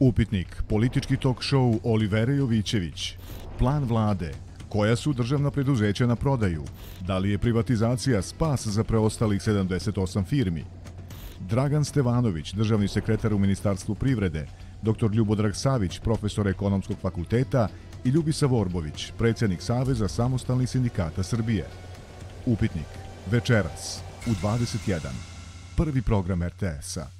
Upitnik, politički talk show Olivera Jovićević. Plan vlade, koja su državna preduzeća na prodaju? Da li je privatizacija spas za preostalih 78 firmi? Dragan Stevanović, državni sekretar u Ministarstvu privrede, dr. Ljubodrag Savić, profesor ekonomskog fakulteta i Ljubisa Vorbović, predsjednik Saveza samostalnih sindikata Srbije. Upitnik, večeras, u 21. Prvi program RTS-a.